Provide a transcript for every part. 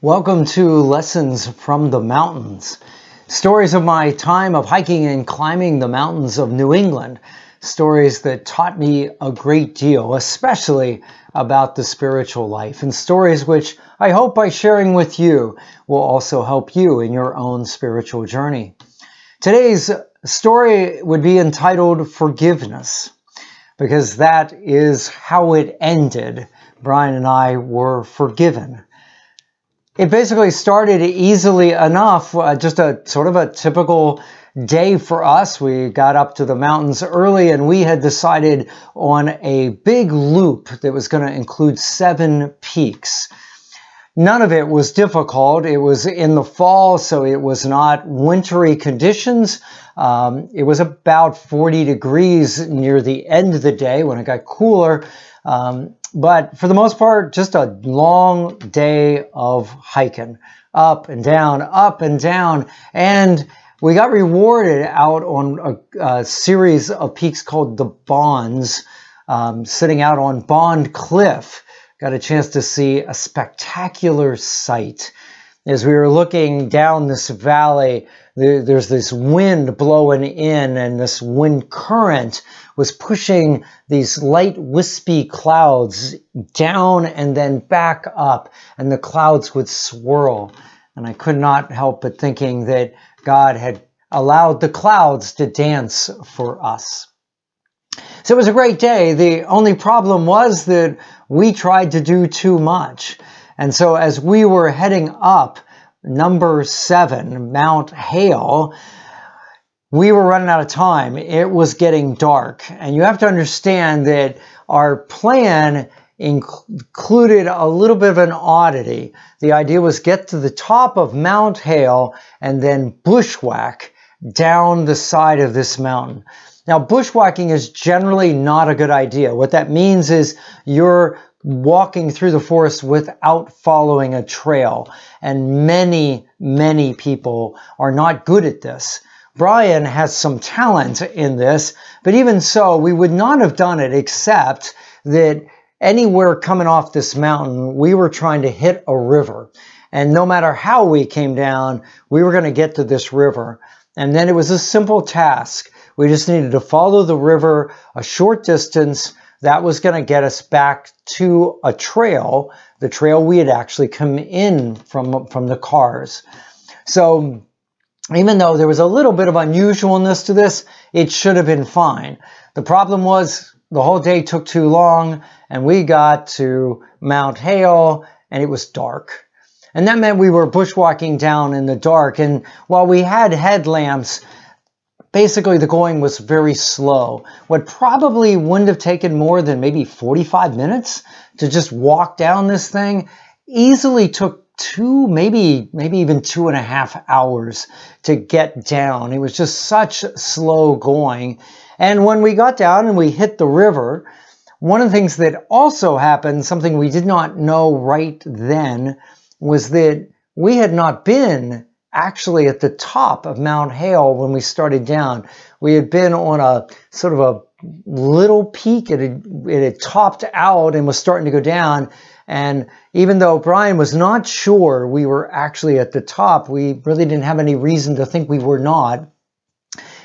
Welcome to Lessons from the Mountains. Stories of my time of hiking and climbing the mountains of New England. Stories that taught me a great deal, especially about the spiritual life, and stories which I hope by sharing with you will also help you in your own spiritual journey. Today's story would be entitled Forgiveness, because that is how it ended. Brian and I were forgiven it basically started easily enough, uh, just a sort of a typical day for us. We got up to the mountains early and we had decided on a big loop that was going to include seven peaks. None of it was difficult. It was in the fall, so it was not wintry conditions. Um, it was about 40 degrees near the end of the day when it got cooler. Um, but for the most part, just a long day of hiking up and down, up and down. And we got rewarded out on a, a series of peaks called the Bonds, um, sitting out on Bondcliff. Got a chance to see a spectacular sight. As we were looking down this valley, there, there's this wind blowing in, and this wind current was pushing these light, wispy clouds down and then back up, and the clouds would swirl. And I could not help but thinking that God had allowed the clouds to dance for us. So it was a great day. The only problem was that we tried to do too much. And so as we were heading up number seven, Mount Hale, we were running out of time. It was getting dark. And you have to understand that our plan included a little bit of an oddity. The idea was get to the top of Mount Hale and then bushwhack down the side of this mountain. Now, bushwhacking is generally not a good idea. What that means is you're walking through the forest without following a trail. And many, many people are not good at this. Brian has some talent in this, but even so, we would not have done it except that anywhere coming off this mountain, we were trying to hit a river. And no matter how we came down, we were going to get to this river. And then it was a simple task. We just needed to follow the river a short distance. That was going to get us back to a trail, the trail we had actually come in from, from the cars. So even though there was a little bit of unusualness to this, it should have been fine. The problem was the whole day took too long and we got to Mount Hale and it was dark. And that meant we were bushwhacking down in the dark. And while we had headlamps, basically the going was very slow. What probably wouldn't have taken more than maybe 45 minutes to just walk down this thing easily took two, maybe, maybe even two and a half hours to get down. It was just such slow going. And when we got down and we hit the river, one of the things that also happened, something we did not know right then, was that we had not been actually at the top of Mount Hale when we started down. We had been on a sort of a little peak. It had, it had topped out and was starting to go down. And even though Brian was not sure we were actually at the top, we really didn't have any reason to think we were not.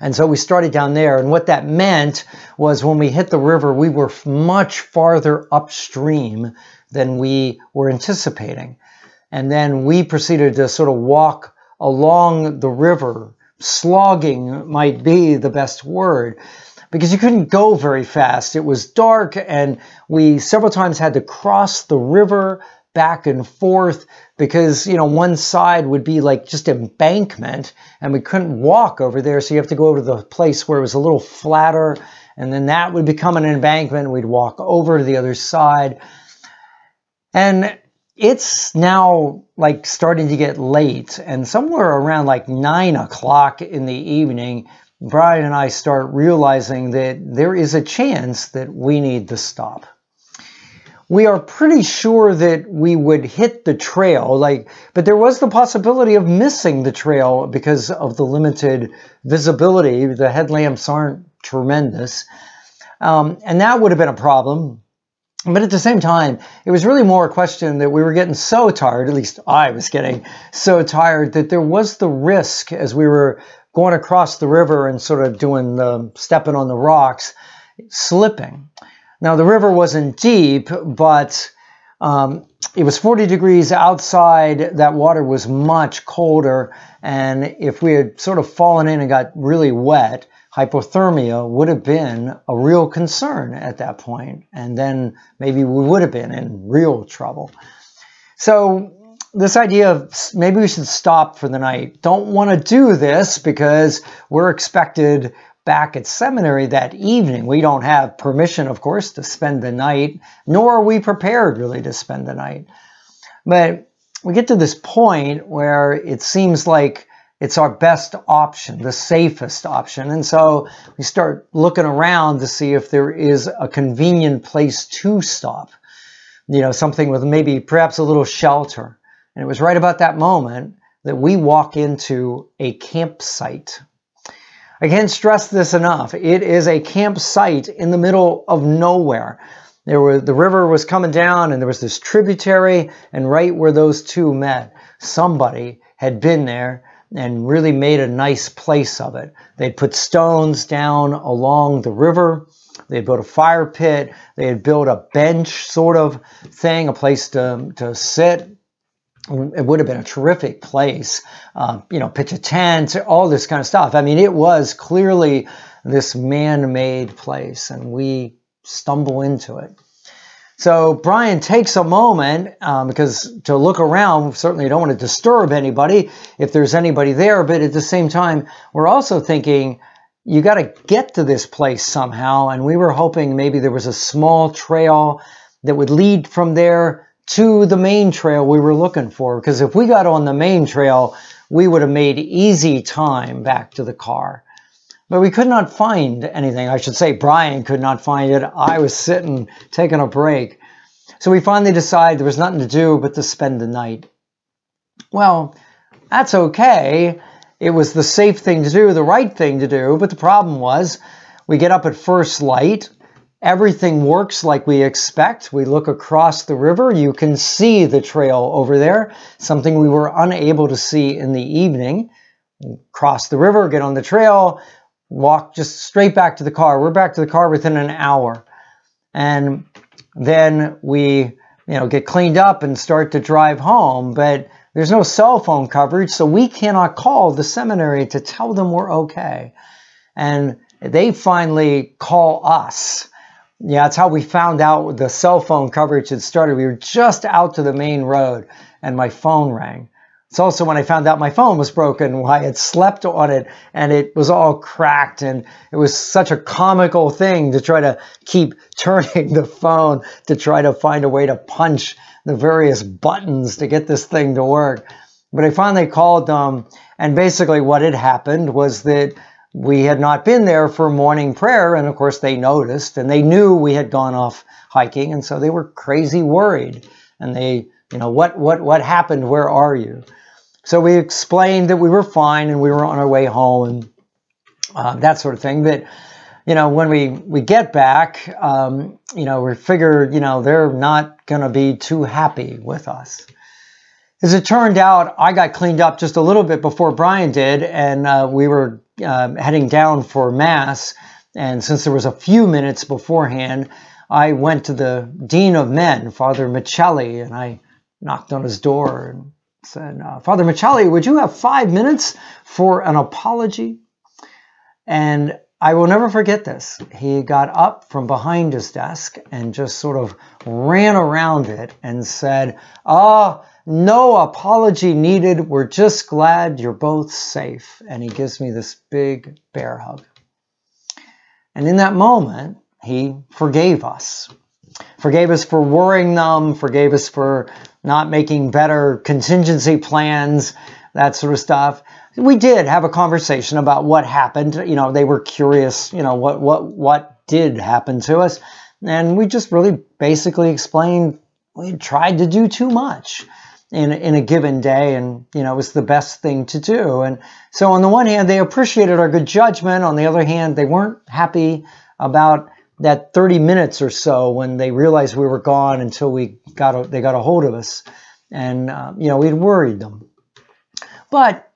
And so we started down there. And what that meant was when we hit the river, we were much farther upstream than we were anticipating. And then we proceeded to sort of walk along the river. Slogging might be the best word because you couldn't go very fast. It was dark, and we several times had to cross the river back and forth because you know one side would be like just embankment and we couldn't walk over there so you have to go to the place where it was a little flatter and then that would become an embankment we'd walk over to the other side and it's now like starting to get late and somewhere around like nine o'clock in the evening Brian and I start realizing that there is a chance that we need to stop. We are pretty sure that we would hit the trail, like, but there was the possibility of missing the trail because of the limited visibility. The headlamps aren't tremendous. Um, and that would have been a problem. But at the same time, it was really more a question that we were getting so tired, at least I was getting so tired, that there was the risk as we were going across the river and sort of doing the stepping on the rocks, slipping. Now, the river wasn't deep, but um, it was 40 degrees outside. That water was much colder. And if we had sort of fallen in and got really wet, hypothermia would have been a real concern at that point, and then maybe we would have been in real trouble. So this idea of maybe we should stop for the night. Don't want to do this because we're expected back at seminary that evening. We don't have permission, of course, to spend the night, nor are we prepared really to spend the night. But we get to this point where it seems like it's our best option, the safest option. And so we start looking around to see if there is a convenient place to stop, you know, something with maybe perhaps a little shelter. And it was right about that moment that we walk into a campsite. I can't stress this enough. It is a campsite in the middle of nowhere. There were the river was coming down and there was this tributary and right where those two met, somebody had been there and really made a nice place of it. They'd put stones down along the river. They had built a fire pit. They had built a bench sort of thing, a place to, to sit. It would have been a terrific place, uh, you know, pitch a tent, all this kind of stuff. I mean, it was clearly this man made place, and we stumble into it. So Brian takes a moment um, because to look around, we certainly don't want to disturb anybody if there's anybody there, but at the same time, we're also thinking you got to get to this place somehow. And we were hoping maybe there was a small trail that would lead from there to the main trail we were looking for. Because if we got on the main trail, we would have made easy time back to the car. But we could not find anything. I should say Brian could not find it. I was sitting taking a break. So we finally decided there was nothing to do but to spend the night. Well, that's okay. It was the safe thing to do, the right thing to do. But the problem was we get up at first light. Everything works like we expect. We look across the river. You can see the trail over there, something we were unable to see in the evening. Cross the river, get on the trail, walk just straight back to the car. We're back to the car within an hour. And then we, you know, get cleaned up and start to drive home. But there's no cell phone coverage, so we cannot call the seminary to tell them we're okay. And they finally call us. Yeah, that's how we found out the cell phone coverage had started. We were just out to the main road and my phone rang. It's also when I found out my phone was broken, why I had slept on it and it was all cracked. And it was such a comical thing to try to keep turning the phone to try to find a way to punch the various buttons to get this thing to work. But I finally called them, and basically what had happened was that we had not been there for morning prayer. And of course, they noticed and they knew we had gone off hiking. And so they were crazy worried. And they, you know, what, what, what happened? Where are you? So we explained that we were fine and we were on our way home and uh, that sort of thing. But you know, when we we get back, um, you know, we figured, you know, they're not going to be too happy with us. As it turned out, I got cleaned up just a little bit before Brian did, and uh, we were uh, heading down for mass. And since there was a few minutes beforehand, I went to the dean of men, Father Michelli, and I knocked on his door and said, uh, Father Michelli, would you have five minutes for an apology? And I will never forget this. He got up from behind his desk and just sort of ran around it and said, Ah, oh, no apology needed. We're just glad you're both safe. And he gives me this big bear hug. And in that moment, he forgave us. Forgave us for worrying them, forgave us for not making better contingency plans, that sort of stuff. We did have a conversation about what happened. You know, they were curious, you know, what what what did happen to us. And we just really basically explained we tried to do too much in, in a given day and you know it was the best thing to do and so on the one hand they appreciated our good judgment on the other hand they weren't happy about that 30 minutes or so when they realized we were gone until we got a, they got a hold of us. And uh, you know we'd worried them. But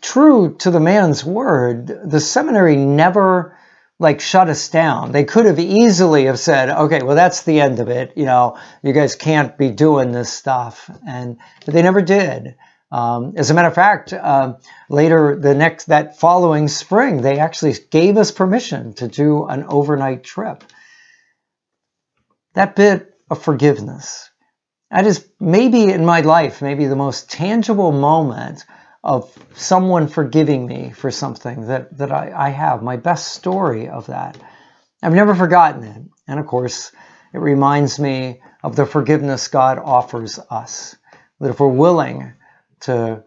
true to the man's word the seminary never like shut us down. They could have easily have said okay well that's the end of it. You know you guys can't be doing this stuff. And but they never did um, as a matter of fact, uh, later the next that following spring, they actually gave us permission to do an overnight trip. That bit of forgiveness, that is maybe in my life, maybe the most tangible moment of someone forgiving me for something that, that I, I have, my best story of that. I've never forgotten it. And of course, it reminds me of the forgiveness God offers us. That if we're willing to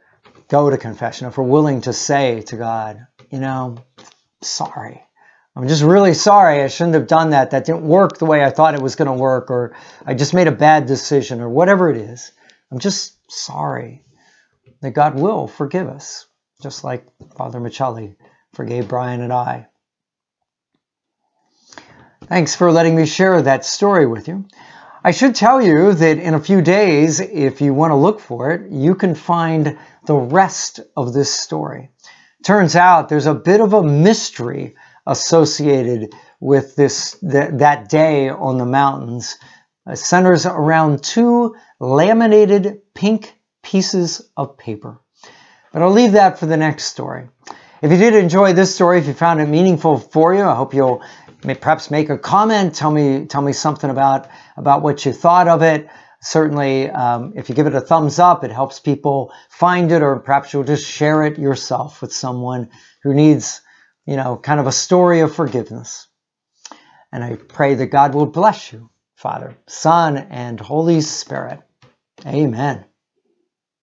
go to confession, if we're willing to say to God, you know, sorry. I'm just really sorry. I shouldn't have done that. That didn't work the way I thought it was going to work, or I just made a bad decision, or whatever it is. I'm just sorry that God will forgive us, just like Father Michelli forgave Brian and I. Thanks for letting me share that story with you. I should tell you that in a few days, if you want to look for it, you can find the rest of this story. Turns out there's a bit of a mystery associated with this th- that day on the mountains. It centers around two laminated pink pieces of paper. But I'll leave that for the next story. If you did enjoy this story, if you found it meaningful for you, I hope you'll perhaps make a comment. Tell me tell me something about about what you thought of it. Certainly, um, if you give it a thumbs up, it helps people find it, or perhaps you'll just share it yourself with someone who needs, you know, kind of a story of forgiveness. And I pray that God will bless you, Father, Son, and Holy Spirit. Amen.